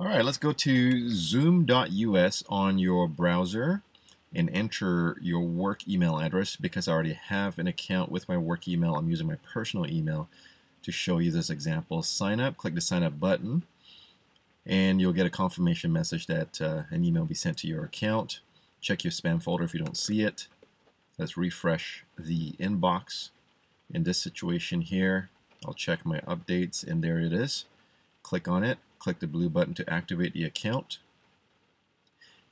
All right, let's go to zoom.us on your browser and enter your work email address because I already have an account with my work email. I'm using my personal email to show you this example. Sign up, click the sign up button, and you'll get a confirmation message that uh, an email will be sent to your account. Check your spam folder if you don't see it. Let's refresh the inbox. In this situation here, I'll check my updates, and there it is. Click on it click the blue button to activate the account.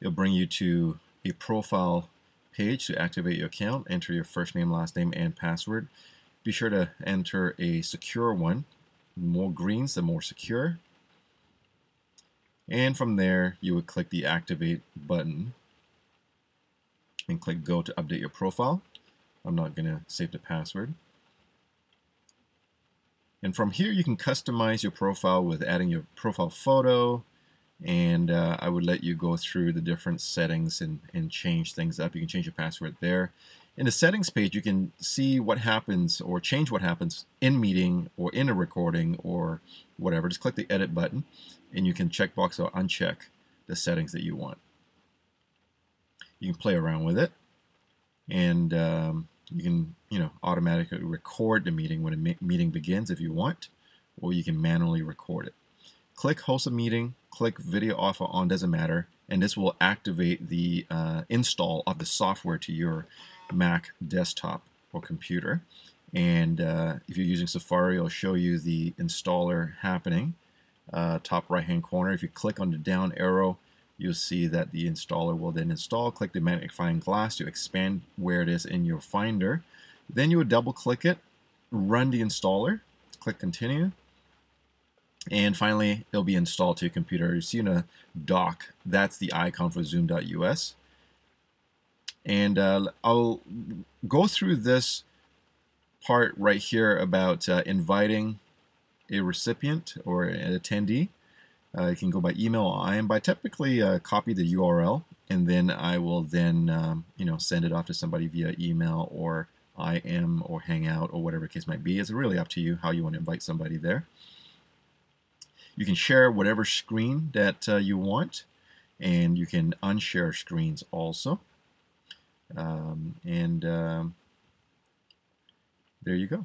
It'll bring you to a profile page to activate your account. Enter your first name, last name, and password. Be sure to enter a secure one. The more greens, the more secure. And from there, you would click the activate button and click go to update your profile. I'm not going to save the password. And from here, you can customize your profile with adding your profile photo. And uh, I would let you go through the different settings and, and change things up. You can change your password there. In the settings page, you can see what happens or change what happens in meeting or in a recording or whatever. Just click the edit button and you can checkbox or uncheck the settings that you want. You can play around with it. And um, you can, you know, automatically record the meeting when a meeting begins if you want, or you can manually record it. Click host a meeting, click video off or on, doesn't matter, and this will activate the uh, install of the software to your Mac desktop or computer. And uh, if you're using Safari, it'll show you the installer happening. Uh, top right hand corner, if you click on the down arrow, you'll see that the installer will then install. Click the magnifying glass to expand where it is in your Finder. Then you would double click it, run the installer, click continue, and finally it'll be installed to your computer. You see in a dock, that's the icon for zoom.us. And uh, I'll go through this part right here about uh, inviting a recipient or an attendee. Uh, you can go by email or IM, I typically uh, copy the URL and then I will then um, you know send it off to somebody via email or IM or Hangout or whatever case might be. It's really up to you how you want to invite somebody there. You can share whatever screen that uh, you want and you can unshare screens also. Um, and um, there you go.